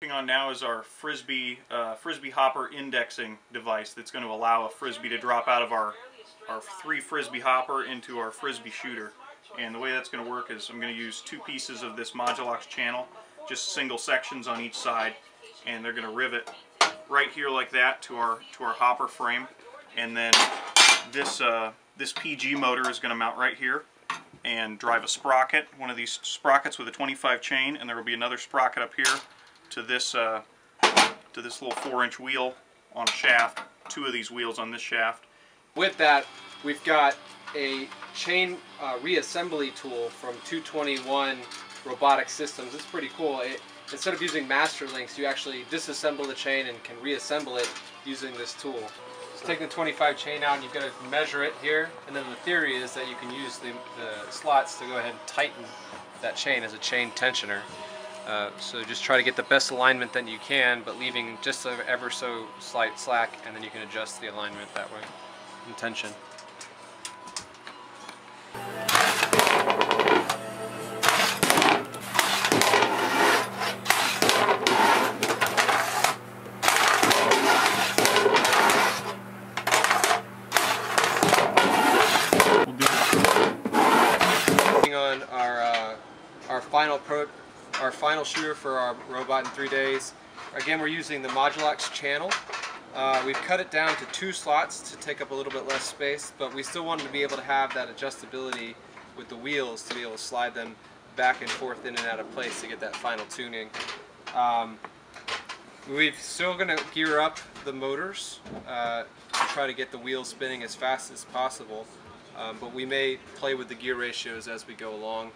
working on now is our frisbee uh, frisbee hopper indexing device that's going to allow a frisbee to drop out of our our three frisbee hopper into our frisbee shooter. And the way that's going to work is I'm going to use two pieces of this Modulox channel, just single sections on each side, and they're going to rivet right here like that to our to our hopper frame, and then this uh, this PG motor is going to mount right here and drive a sprocket, one of these sprockets with a 25 chain, and there will be another sprocket up here to this uh, to this little four inch wheel on a shaft, two of these wheels on this shaft. With that, we've got a chain uh, reassembly tool from 221 Robotic Systems. It's pretty cool. It, instead of using master links, you actually disassemble the chain and can reassemble it using this tool. So take the 25 chain out and you've got to measure it here and then the theory is that you can use the, the slots to go ahead and tighten that chain as a chain tensioner. Uh, so just try to get the best alignment that you can but leaving just a ever so slight slack and then you can adjust the alignment that way and tension. Working on our uh, our final pro our final shooter for our robot in three days. Again, we're using the Modulox channel. Uh, we've cut it down to two slots to take up a little bit less space, but we still wanted to be able to have that adjustability with the wheels to be able to slide them back and forth in and out of place to get that final tuning. Um, we're still going to gear up the motors uh, to try to get the wheels spinning as fast as possible, um, but we may play with the gear ratios as we go along.